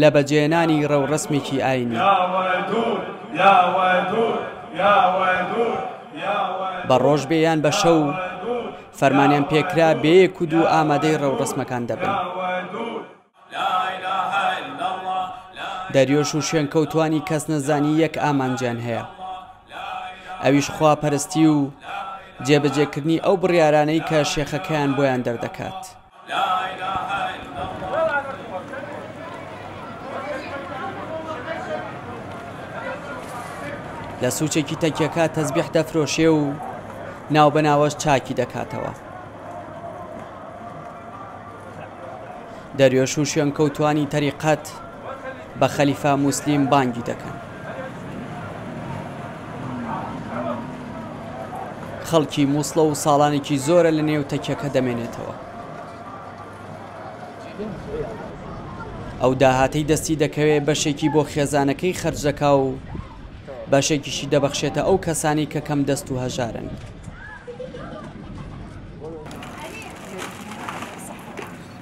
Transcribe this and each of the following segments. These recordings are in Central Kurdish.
لە بەجێنانی ڕێوڕەسمێکی ئایینی. بە ڕۆژ بێ یان بە شەو فەرمانیان پێکرا بێیەک و دوو ئامادەی ڕێوڕەسمەکان دەبن. دەریۆش و شوێنکەوتوانی کەسنەزانی یەک ئامانجیان هەیە ئەویش خواپەرستی و جێبەجێکردنی ئەو بڕیارانەی کە شێخەکەیان بۆیان دەردەکات. لە سوچێکی تەکیەکە تەزبیح دەفرۆشێ و ناو بە ناوەش چاکی دەکاتەوە دەروێش و شوێنکەوتانی تەریقەت بە خەلیفە موسلیم بانگی دەکەن. خەڵکی مووسڵە و ساڵانێکی زۆرە لە نێو تەکیەکە دەمێنێتەوە. ئەو داهاتەی دەستی دەکەوێت بەشێکی بۆ خێزانەکەی خەرجەکە و بەشێکیشی دەبەخشێتە ئەو کەسانی کە کەم دەست و هەژارن.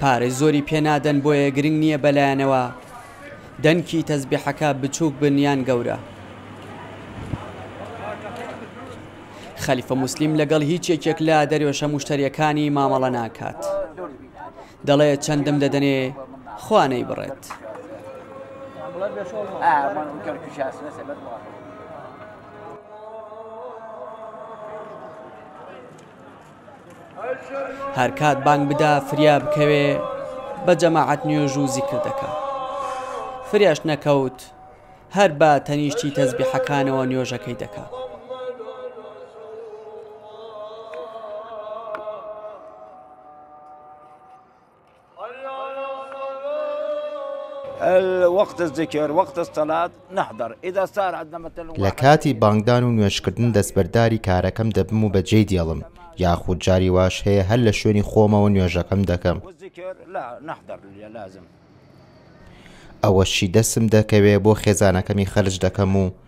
پارەی زۆری پێ نادەن بۆیە گرنگ نییە بەلایەنەوە دەنکی تەزبیحەکە بچووک بن یان گەورە خەلیفە مسلیم لەگەڵ هیچ یەکێک لە دەروێشە مشتریەکانی مامەڵە ناکات دەڵێ چەندم دەدەنێ خوانەی بڕێت هەر کات بانگ بدا فریا بکەوێ بە جەماعەت نوێژ و زیکر دەکا فریاش نەکەوت هەر بە تەنیشتی تەزبیحەکانەوە نوێژەکەی دەکا لە کاتی بانگدان و نوێژکردن دەستبەرداری کارەکەم دەبم و بەجێی دێڵم، یاخود جاری واش هەیە هەر لە شوێنی خۆمەوە نوێژەکەم دەکەم. ئەوەشی دەستم دەکەوێ بۆ خێزانەکەمی خەرج دەکەم و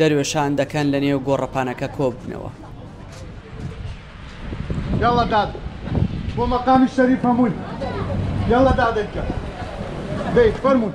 دەروێشان دەکەن لە نێو گۆڕەپانەکە کۆ ببنەوە. یاڵڵا داد بۆ مەقامی شەریف هەمووی یاڵڵا دادەین کە دەین فەرموون.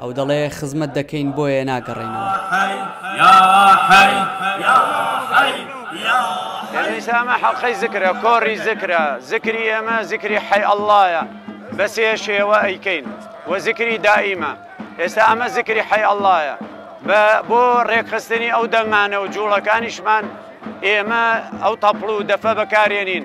ئەو دەڵێ خزمەت دەکەین بۆیە ناگەڕێینەوە. پێویستە ئەمە حەڵقەی زکرە کۆڕی زکرە زکری ئێمە زکری حەی ئەڵڵایە بە سێ شێوە ئەیکەین و زکری دائیمە ئێستا ئەمە زکری حەی ئەڵڵایە بە بۆ ڕێکخستنی ئەو دەمانە و جوڵەکانیشمان ئێمە ئەو تەپڵ و دەفە بەکارێنین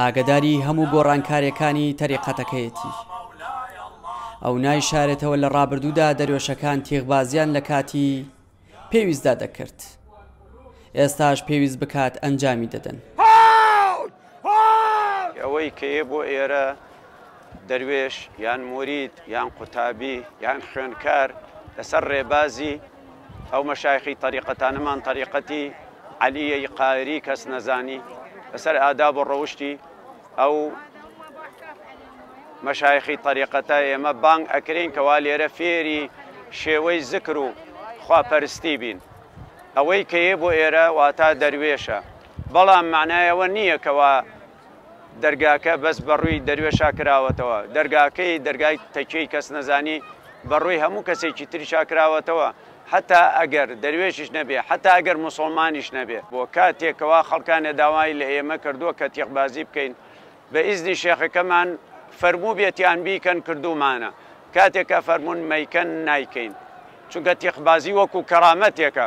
ئاگەداری هەموو گۆڕانکارێکانی تەریقەتەکەیەتی. ئەو نایشارێتەوە لە ڕابردوودا دەروێشەکان تیغبازیان لە کاتی پێویستدا دەکرد. ئێستاش پێویست بکات ئەنجامی دەدەن. ئەوەی کە یە بۆ ئێرە دەروێش یان مورید یان قوتابی یان خوێنکار لەسەر ڕێبازی. ئەو مەشایخی تەریقەتانەمان تەریقەتی عەلیی قایری کەس نەزانی لەسەر ئاداب و ڕەوشتی ئەو مەشایخی تەریقەتە ئێمە بانگ ئەکرین کەوا لێرە فێری شێوەی زکر و خواپەرستی بین ئەوەی کەیە بۆ ئێرە واتا دەروێشە بەڵام معنایەوە نییە کەوا دەرگاکە بەس بە ڕووی دەروێشا کراوەتەوە، دەرگاکەی دەرگای تەکیەی کەسنەزانی بە ڕووی هەموو کەسێکی تریشا کراوەتەوە، حەتا ئەگەر دەروێشیش نەبێ، حەتا ئەگەر موسوڵمانیش نەبێ. بۆ کاتێک کەوا خەڵکانێ داوای لە ئێمە کردووە کە تیقبازی بکەین بە ئیزنی شێخەکەمان فەرمووبێتیان بیکەن کردوومانە، کاتێک کە فەرموون مەیکەن نایکەین، چونکە تیقبازی وەکوو کەرامەتێکە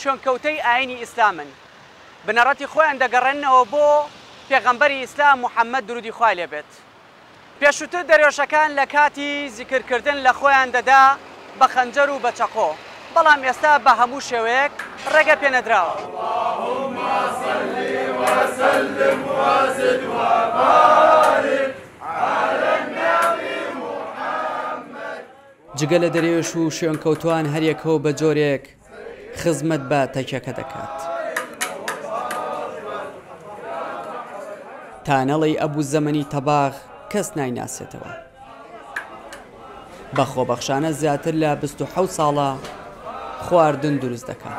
شوێنکەوتەی ئاینی ئیسلامن بنەڕەتی خۆیان دەگەڕێننەوە بۆ پێغەمبەری ئیسلام محمد درودی خوای لێ بێت پێشوتر دەرێوشەکان لە کاتی زیکر کردن لە خۆیان دەدا بە خەنجەر و بە چەقۆ بەڵام ئێستا بە هەموو شێوەیەک ڕێگە پێ نەدراوە. اللهم صل وسلم وزد وبارک علی النبی محمد. جگە لە دەرێوش و شوێنکەوتوان هەریەکەو بە جۆرێک خزمەت بە تەکیەکە دەکات. تا نەڵێی ئەبو زەمەنی تەباخ کەس نایناسێتەوە. بە خۆبەخشانە زیاتر لە بیست و حەوت ساڵە خواردن دروست دەکات.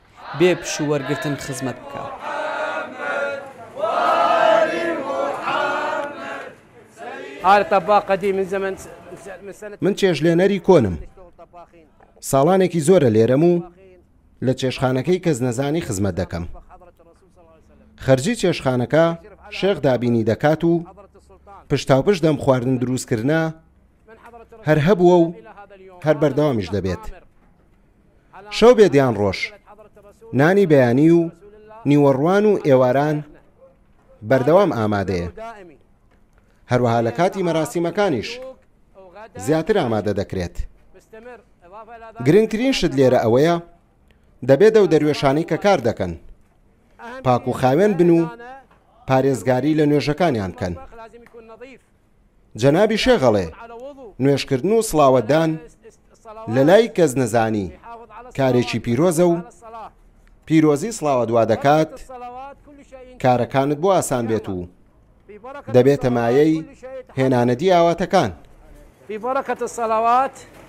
بێ پشوو وەرگرتن خزمەت بکا. من چێشتلێنەری کۆنم ساڵانێکی زۆرە لێرەم و لە چێشتخانەکەی کەس نەزانی خزمەت دەکەم خەرجی چێشتخانەکە شێخ دابینی دەکات و پشتاوپشت دەم خواردن دروستکردنە هەر هەبووە و هەر بەردەوامیش دەبێت شەو بێت یان ڕۆژ نانی بەیانی و نیوەڕوان و ئێواران بەردەوام ئامادەیە هەروەها لە کاتی مەراسیمەکانیش زیاتر ئامادە دەکرێت گرنگترین شت لێرە ئەوەیە دەبێت ئەو دەروێشانی کە کار دەکەن پاک و خاوێن بن و پارێزگاری لە نوێژەکانیان بکەن جەنابی شێخ ئەڵێ نوێژکردن و سڵاوەتدان لە لای کەس نەزانی کارێکی پیرۆزە و پیرۆزی سڵاوەت وا دەکات کارەکانت بۆ ئاسان بێت و دەبێتە مایەی هێنانەدی ئاواتەکان. ببرکة الصلوات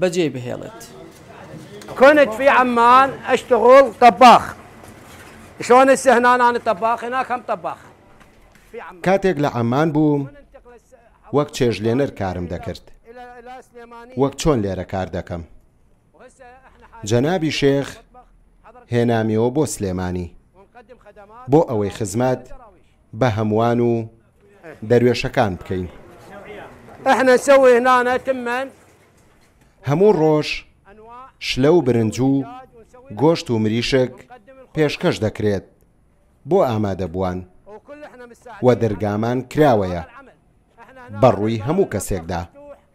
بەجێی بهێڵێت. کنت فی عمان اشتغل طباخ شلون هسه هنا انا طباخ هناك هم طباخ فی عمان. کاتێک لە عەمان بووم وەک چێشتلێنەر کارم دەکرد وەک چۆن لێرە کار دەکەم جەنابی شێخ هێنامیەوە بۆ سلێمانی بۆ ئەوەی خزمەت بە هەمووان و دەروێشەکان بکەین. احنا نسوي هنا تما. هەموو ڕۆژ شلە و برنج و گۆشت و مریشک پێشکەش دەکرێت بۆ ئامادەبووان و دەرگامان کراوەیە بەڕووی هەموو کەسێکدا.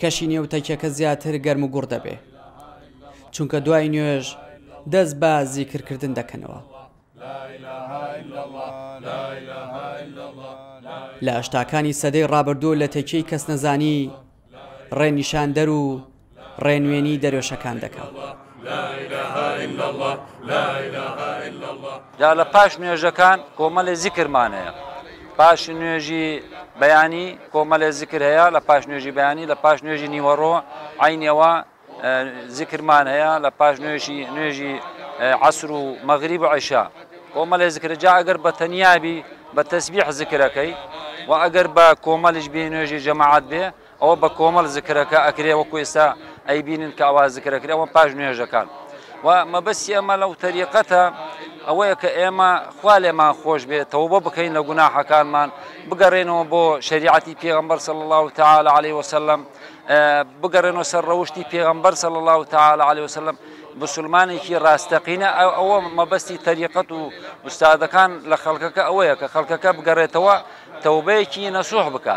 کەشی نێو تەکیەکە زیاتر گەرم و گوڕ دەبێ چونکە دوای نوێژ دەست بە زیکر کردن دەکەنەوە لە ئەشتاکانی سەدەی ڕابردوو لە تەکیەی کەس نەزانی ڕێنیشاندەر و ڕێنوێنی دەرێشەکان دەکات. جا لە پاش نوێژەکان کۆمەلێ زیکرمان هەیە پاش نوێژی بەیانی کۆمەلێ زیکر هەیە لە پاش نوێژی بەیانی لە پاش نوێژی نیوەڕۆ عینەوە زیکرمان هەیە لە پاش نوێژی نوێژی عسر و مەغریب عیشا کۆمەلێ زیکر جا ئەگەر بە تەنیابی بە تەسبیح زیکرەکەی و ئەگەر بە کۆمەلیش بێ نوێژی جەماعات بێ ئەوە بە کۆمەڵ زکرەکە ئەکرێ وەکو ئێستا ئەیبینن کە ئەوا زکر ئەکرێ ئەوە پاش نوێژەکان و مەبەستی ئەمە لەو تەریقەتە ئەوەیە کە ئێمە خوا لێمان خۆش بێت تەوبە بکەین لە گوناحەکانمان بگەڕێنەوە بۆ شریعەتی پێغمبەر صلی الله تعالی عليه وسلم بگەڕێنەوە سەر ڕەوشتی پێغمبەر صلی الله تعالی عليه وسلم مسلمانێکی ڕاستەقینە ئەوە مەبەستی تەریقەت و استادەکان لە خەڵکەکە ئەوەیە کە خەڵکەکە بگەڕێتەوە تەوبەیەکی نەسوح بکە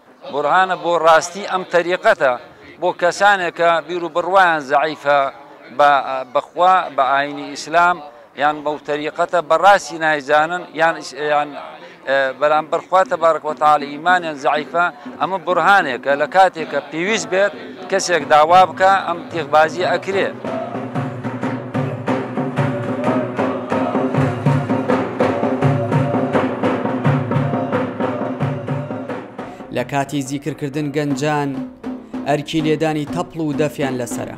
بورهانە بۆ ڕاستی ئەم تەریقەتە بۆ کەسانێک کە بیر و بڕوایان زەعیفە بەخوا بە ئاینی ئیسلام یان بەو تەریقەتە بەڕاستی نایزانن یان یان بەرامبەر خوا تبارک وتعالى ئیمانیان زعیفە ئەمە بڕهانێکە لە کاتێکە پێویست بێت کەسێک داوا بکە ئەم تیغبازی ئەکرێ. لە کاتی زیکرکردن گەنجان ئەرکی لێدانی تەپڵ و دەفیان لەسەرە.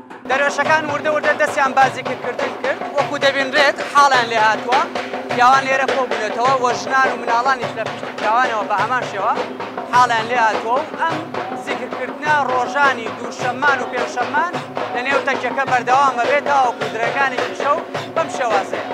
دەروێشەکان وردە وردە دەستیان بازێکی کردن کرد وەکو دەبینرێت حاڵیان لێ هاتووە پیاوان لێرە خۆ بێتەوە وە ژنان و مناڵانیش لە پیاوانەوە بە هەمان شێوە حاڵیان لێ هاتووە و ئەم زیکردکردە ڕۆژانی دووشەمان و پێشەمان لە نێو تەکیەکە بەردەوامە بێتەوە کودرەکانی پیشە و بەم شێوازەیە.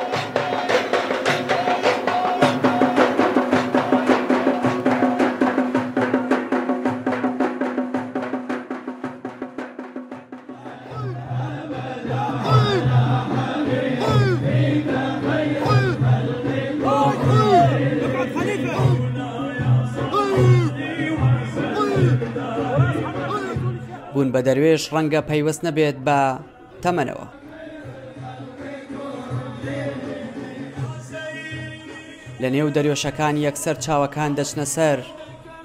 بوون بە دەروێش ڕەنگە پەیوەست نەبێت بە تەمەنەوە لە نێو دەروێشەکان یەکسەر چاوەکان دەچنە سەر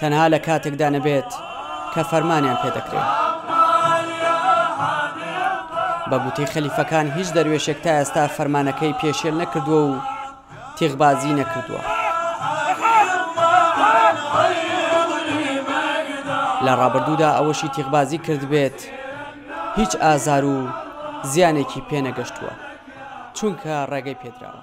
تەنها لە کاتێکدا نەبێت کە فەرمانیان پێ دەکرێ. بە گوتەی خەلیفەکان هیچ دەروێشێک تا ئێستا فەرمانەکەی پێشێل نەکردووە و تیغبازی نەکردووە. لە ڕابردوودا ئەوەشی تیغبازی کردبێت هیچ ئازار و زیانێکی پێنەگەشتووە چونکە ڕێگەی پێدراوە.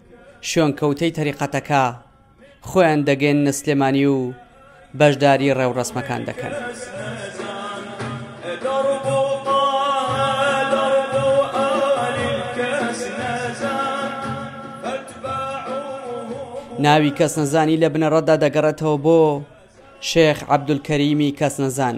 شوێنکەوتەی تەریقەتەکە خۆیان دەگەێننە سلێمانی و بەشداری ڕێوڕەسمەکان دەکەن. ناوی کەس نەزانی لە بنەڕەتدا دەگەڕێتەوە بۆ شێخ عەبدولکەریمی کەس نەزان